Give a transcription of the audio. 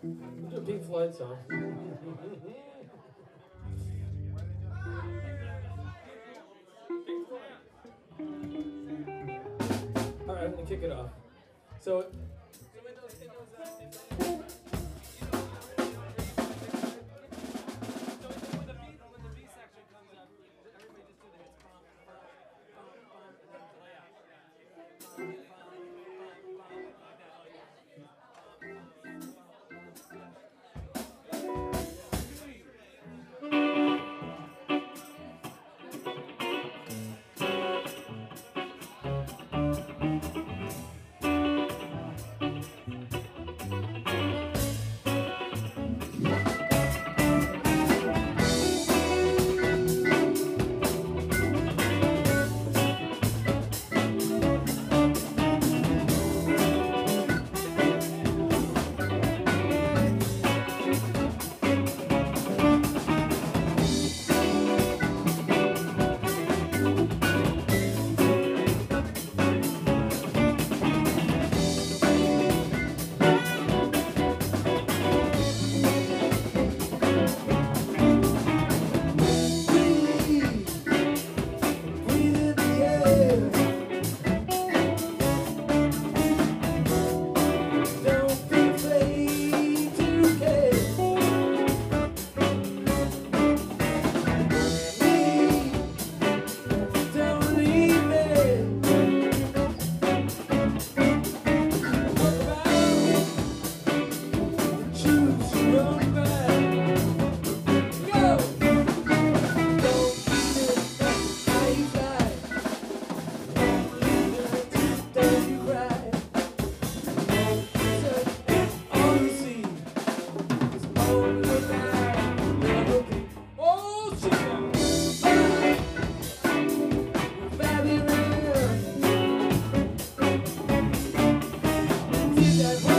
A Pink Floyd song. All right, I'm gonna kick it off. So. Everybody just do the hits, and then. did that.